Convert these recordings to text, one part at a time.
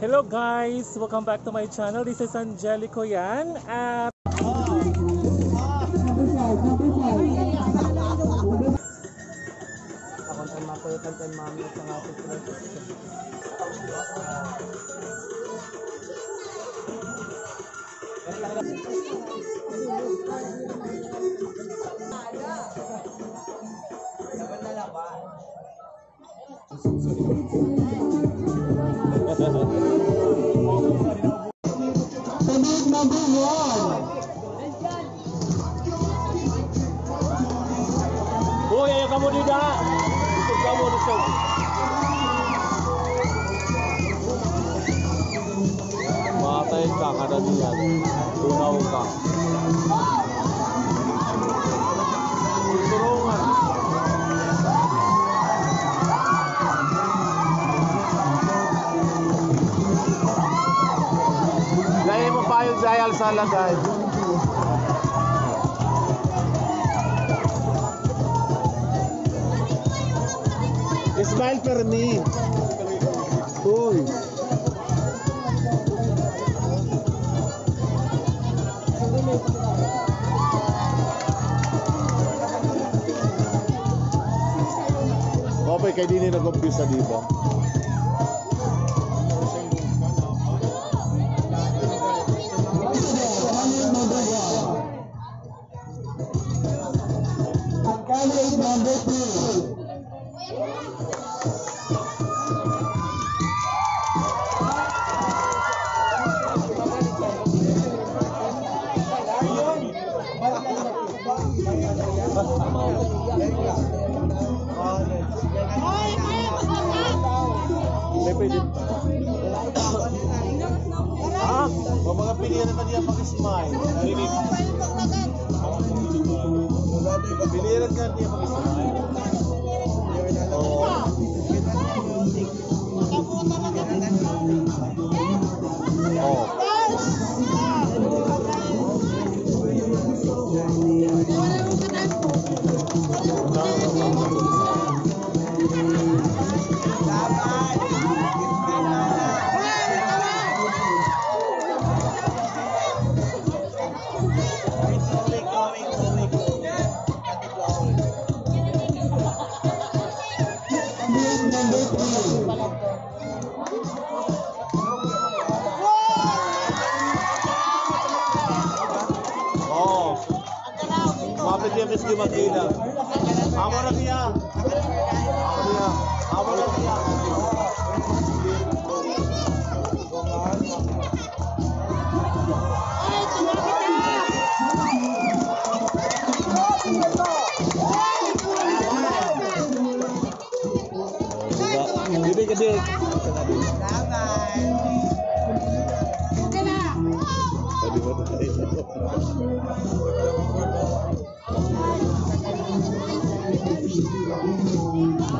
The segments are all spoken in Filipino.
Hello guys! Welcome back to my channel. This is Angelico yan. का खाना नहीं आ मोबाइल दोनों का इस्माइल पर नहीं kay dini nag-umpisa di? Pwede. Ah, o mga pilihan naman niya mag-smile. Narinig. Pilihan ka niya mag-smile. Oh, maaf ya, Miss Dimakina. Amor, ya.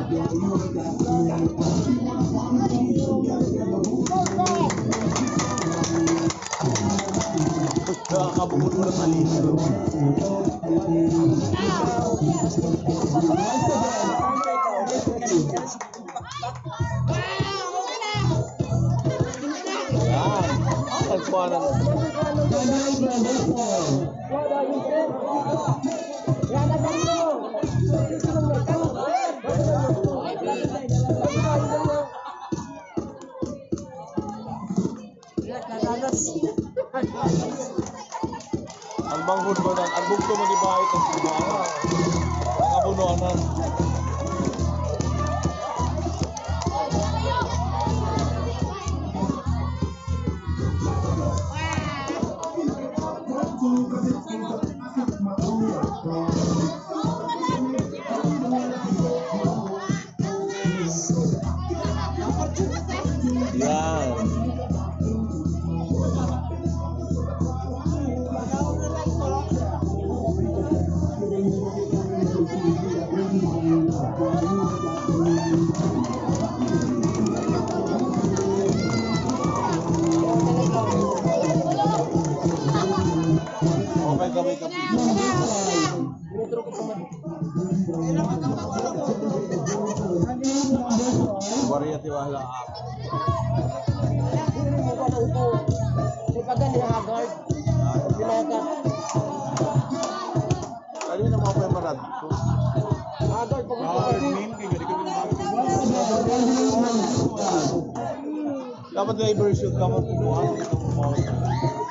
What are you banghod mo nan, ang bugto mo di bahit ang kumara. variety wala ako. Na upo? Di pa gani hagard. Pinaka. Kanina mo pa yung marad. Hagard pag upo. Hagard main kay gani kami Dapat diversion ka mo. Dapat diversion ka mo.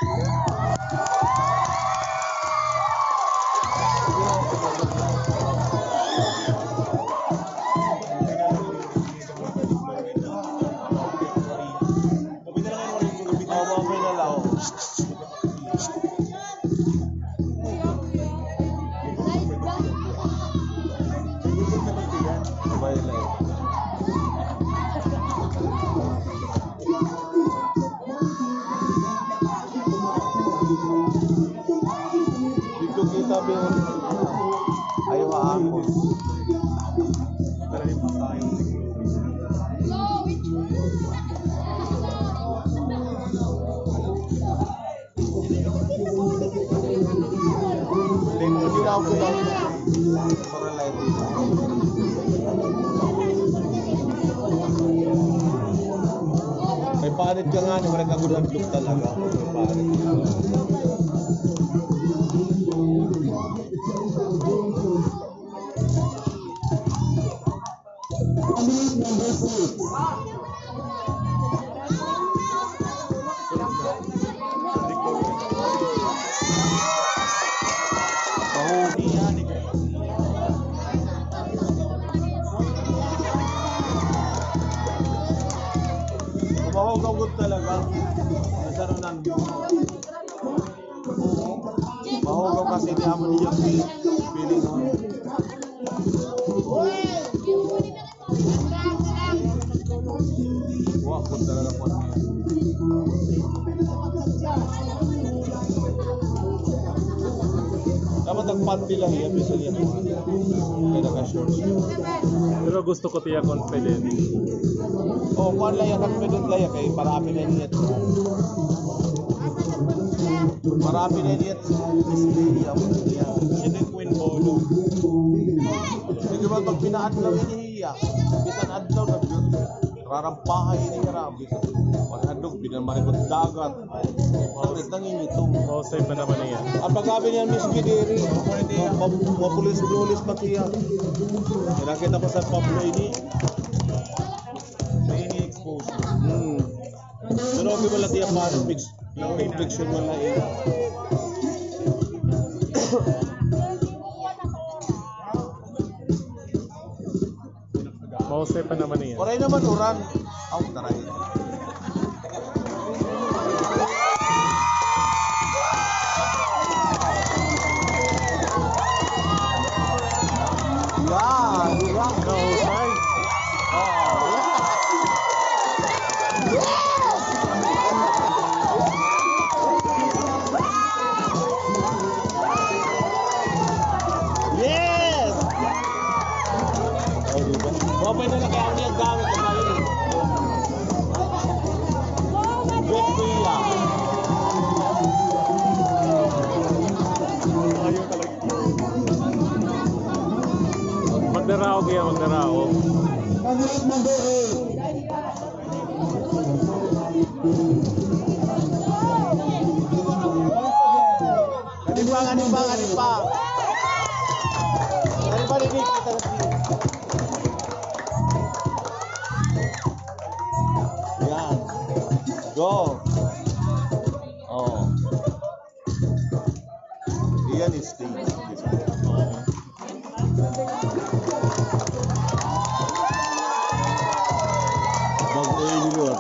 May paanit ka nga ni mereka gudang look talaga. Number. Mahugawgot talaga. Nasarunan mo. Mahugaw kasi di mo niya feeling mo. Wah, kung talaga po niya. Dapat ang panty lang yan, bisa yan. Kaya naka-shorts. Pero gusto ko tiya confident. Oh, kuan yan, confident lang yan, kay marami na niyat. Marami na niyat. Yan yung Queen Bolo. Sige ba, pag pinaadlaw yan hiya, bisan adlaw na rarampahay ni Hira, bisan paghandog, binamarikot dagat. Sakit nang initong. Pa naman na yan. Ang pagkabi niya Miss Gidiri, mapulis blulis pati yan. Kinakita ko sa Pablo ini. Okay wala tiya pa fix. Fiction wala eh. Mahusay pa naman na yan. Oray naman uran. Aw, taray. Yan, Niya. Bago yung luwag.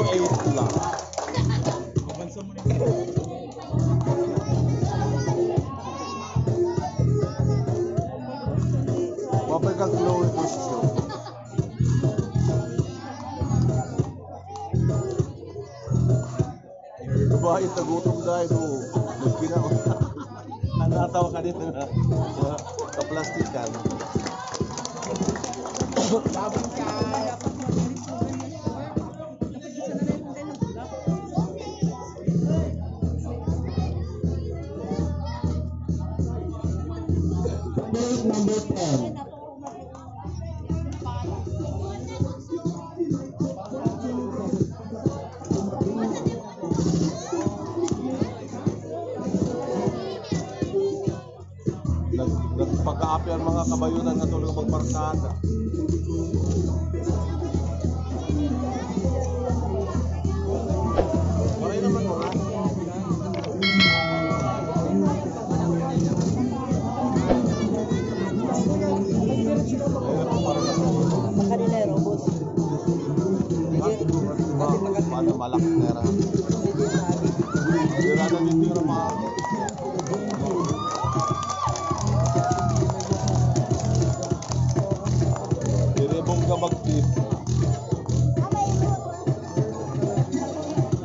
Bakit nagutom dahil mo? Pinao. Ang natawa ka dito na kaplastikan. Babang ka! Gate number 10. Nag, nagpag-aapi ang mga kabayunan na tulong magbarkada.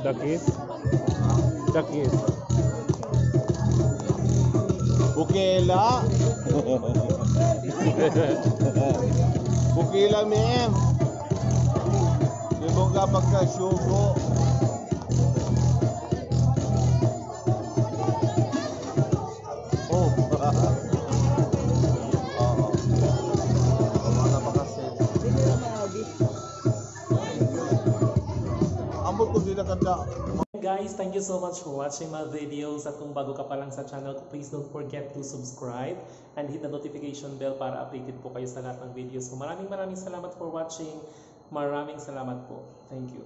Takis. Takis. Bukela. Bukela, ma'am. Limong kapag kasyuko. Bukela. Sila kanda. Guys, thank you so much for watching my videos. At kung bago ka pa lang sa channel ko, please don't forget to subscribe and hit the notification bell para updated po kayo sa lahat ng videos ko. Maraming maraming salamat for watching. Maraming salamat po. Thank you.